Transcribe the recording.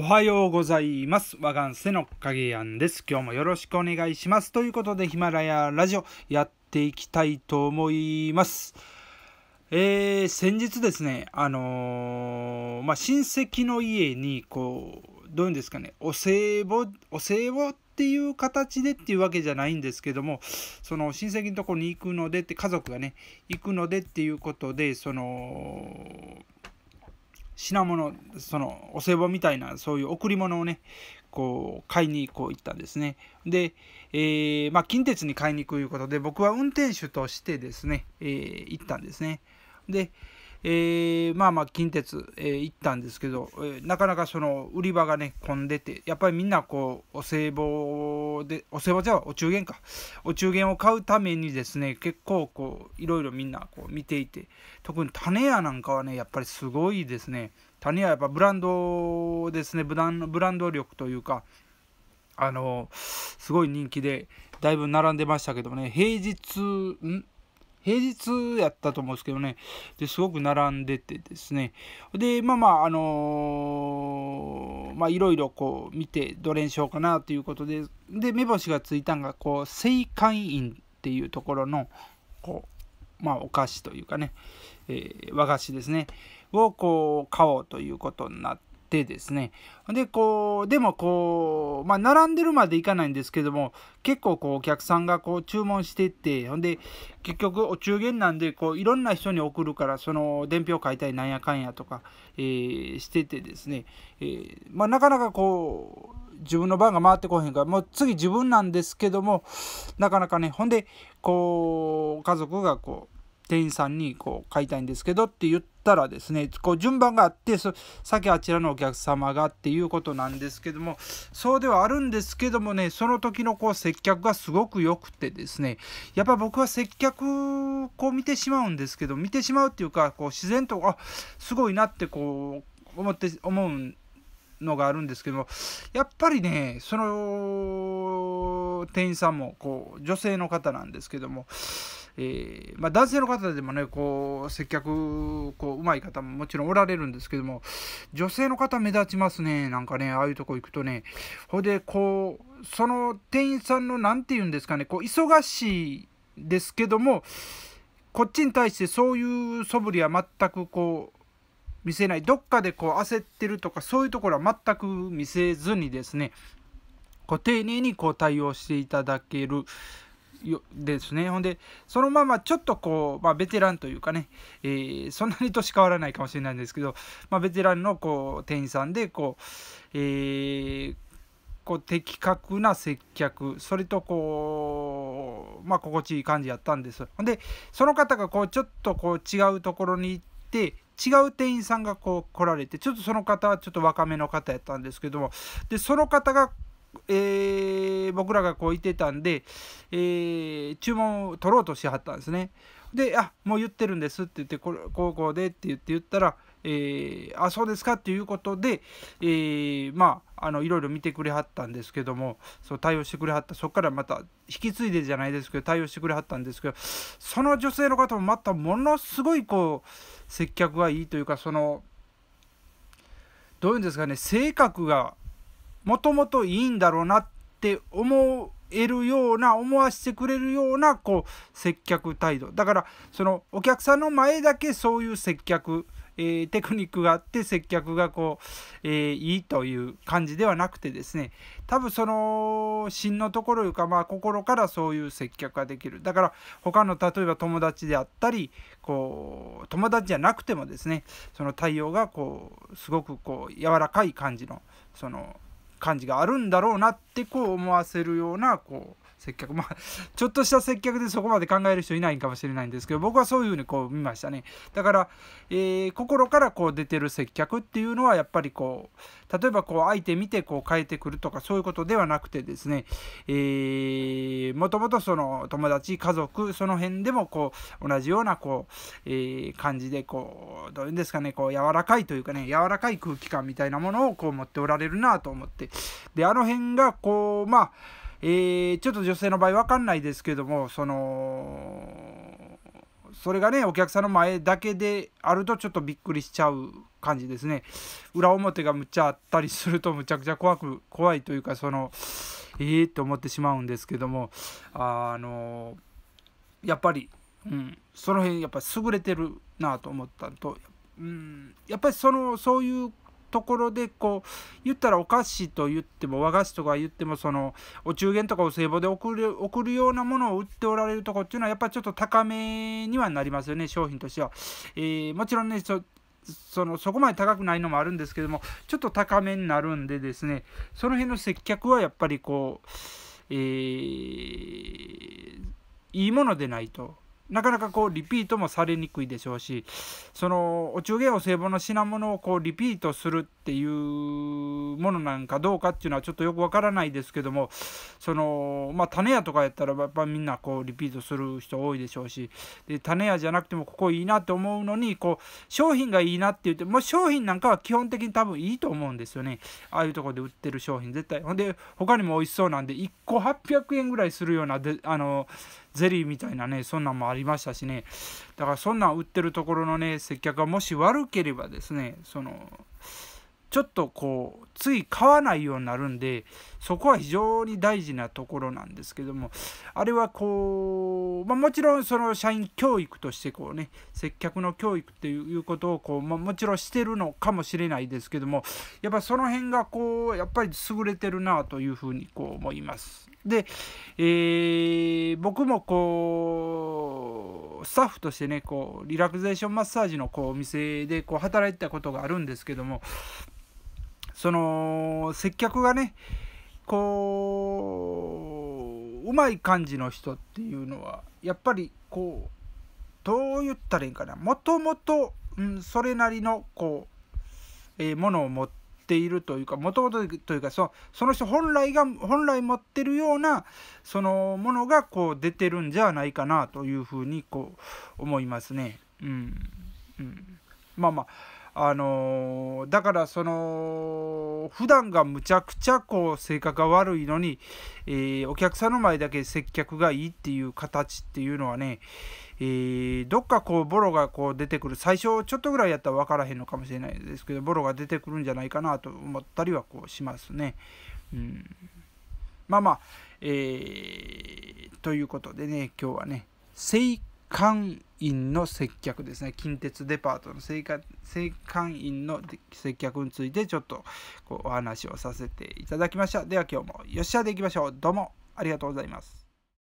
おはようございます。和元瀬の影やんです。今日もよろしくお願いします。ということで、ヒマラヤラジオやっていきたいと思います。えー、先日ですね、あのーまあ、親戚の家に、こう、どういうんですかね、お歳暮、お歳暮っていう形でっていうわけじゃないんですけども、その親戚のところに行くのでって、家族がね、行くのでっていうことで、その、品物そのお歳暮みたいなそういう贈り物をねこう買いにこう行ったんですね。で、えーまあ、近鉄に買いに行くいうことで僕は運転手としてですね、えー行ったんですね。で、えーまあまあ近鉄、え行ったんですけど、えなかなかその売り場がね混んでてやっぱりみんなこうお歳暮でお世話じゃお中元か。お中元を買うためにですね結構こういろいろみんなこう見ていて特に種屋なんかはねやっぱりすごいですね。種屋やっぱブランドですね。ブランブランド力というかあのすごい人気でだいぶ並んでましたけどもね。平日ん？平日やったと思うんですけどね。ですごく並んでてですね。でまあまああのまあいろいろこう見てどれにしようかなということで。で目星がついたんがこう青函院っていうところのこうまあお菓子というかね、えー和菓子ですね。をこう買おうということになっててですねでこうでもこうまあ並んでるまでいかないんですけども結構こうお客さんがこう注文してってほんで結局お中元なんでこういろんな人に送るからその伝票書いたりなんやかんやとか、えーしててですね、えーまあなかなかこう自分の番が回ってこへんからもう次自分なんですけどもなかなかねほんでこう家族がこう店員さんにこう買いたいんですけどって言ってたらですねこう順番があってそ先あちらのお客様がっていうことなんですけどもそうではあるんですけどもねその時のこう接客がすごく良くてですねやっぱ僕は接客こう見てしまうんですけど見てしまうっていうかこう自然とあすごいなってこう思って思うのがあるんですけどもやっぱりねその店員さんもこう女性の方なんですけどもえーまあ、男性の方でもねこう接客こううまい方ももちろんおられるんですけども女性の方目立ちますねなんかねああいうとこ行くとね。ほいでこうその店員さんの何て言うんですかねこう忙しいですけどもこっちに対してそういう素振りは全くこう見せない。どっかでこう焦ってるとかそういうところは全く見せずにですねこう丁寧にこう対応していただける。よですね。ほんでそのままちょっとこう、まあ、ベテランというかね、えーそんなに年変わらないかもしれないんですけど、まあ、ベテランのこう店員さんでこう、えーこう的確な接客それとこうまあ心地いい感じやったんです。ほんでその方がこうちょっとこう違うところに行って違う店員さんがこう来られてちょっとその方はちょっと若めの方やったんですけどもでその方がえー僕らがこういてたんで、えー注文を取ろうとしはったんですね。で「あもう言ってるんです」って言ってこれ「こうこうで」って言って言ったら「えーあそうですか」っていうことで、えーまああのいろいろ見てくれはったんですけどもそう対応してくれはったそこからまた引き継いでじゃないですけど対応してくれはったんですけどその女性の方もまたものすごいこう接客がいいというかそのどういうんですかね性格がもともといいんだろうなって思えるような思わせてくれるようなこう接客態度。だからそのお客さんの前だけそういう接客、えーテクニックがあって接客がこう、えーいいという感じではなくてですね多分その芯のところいうかまあ心からそういう接客ができる。だから他の例えば友達であったりこう友達じゃなくてもですねその対応がこうすごくこう柔らかい感じのその感じがあるんだろうなってこう思わせるようなこう接客。まあちょっとした接客でそこまで考える人いないかもしれないんですけど僕はそういうふうにこう見ましたね。だから、えー心からこう出てる接客っていうのはやっぱりこう例えばこう相手見てこう変えてくるとかそういうことではなくてですね、えーもともとその友達家族その辺でもこう同じようなこう、えー感じでこうどういうんですかねこう柔らかいというかね柔らかい空気感みたいなものをこう持っておられるなと思って。であの辺がこうまあえーちょっと女性の場合分かんないですけどもそのそれがねお客さんの前だけであるとちょっとびっくりしちゃう感じですね。裏表がむっちゃあったりするとむちゃくちゃ怖く怖いというかそのええー、と思ってしまうんですけどもあのやっぱり、うん、その辺やっぱ優れてるなと思ったと、うん、やっぱりそのそういうところでこう言ったらお菓子と言っても和菓子とか言ってもそのお中元とかお歳暮で送る送るようなものを売っておられるとこっていうのはやっぱちょっと高めにはなりますよね商品としては。えー、もちろんねそそのそこまで高くないのもあるんですけどもちょっと高めになるんでですねその辺の接客はやっぱりこう、えー、いいものでないとなかなかこうリピートもされにくいでしょうしそのお中元お歳暮の品物をこうリピートするっていうものなんかどうかっていうのはちょっとよくわからないですけどもそのまあ種屋とかやったらやっぱみんなこうリピートする人多いでしょうしで種屋じゃなくてもここいいなって思うのにこう商品がいいなって言ってもう商品なんかは基本的に多分いいと思うんですよね。ああいうとこで売ってる商品絶対。ほんで他にも美味しそうなんで1個800円ぐらいするようなであのゼリーみたいなねそんなんもありましたしね。だからそんなん売ってるところのね接客がもし悪ければですねそのちょっとこうつい買わないようになるんでそこは非常に大事なところなんですけどもあれはこう、まあ、もちろんその社員教育としてこうね接客の教育っていうことをこう、まあ、もちろんしてるのかもしれないですけどもやっぱその辺がこうやっぱり優れてるなというふうにこう思います。で、えー、僕もこうスタッフとしてねこうリラクゼーションマッサージのこうお店でこう働いてたことがあるんですけどもその接客がねこううまい感じの人っていうのはやっぱりこうどう言ったらいいんかな。もともとそれなりのこう、えー、ものを持っているというかもともとというかそその人本来が本来持ってるようなそのものがこう出てるんじゃないかなというふうにこう思いますね。うん。うん、まあまああの、だからその普段がむちゃくちゃこう性格が悪いのに、えー、お客さんの前だけ接客がいいっていう形っていうのはね、えー、どっかこうボロがこう出てくる最初ちょっとぐらいやったら分からへんのかもしれないですけどボロが出てくるんじゃないかなと思ったりはこうしますね。うん、まあまあ、えー、ということでね今日はね館員の接客ですね。近鉄デパートの生活館員の接客についてちょっとこうお話をさせていただきました。では今日もよっしゃでいきましょう。どうもありがとうございます。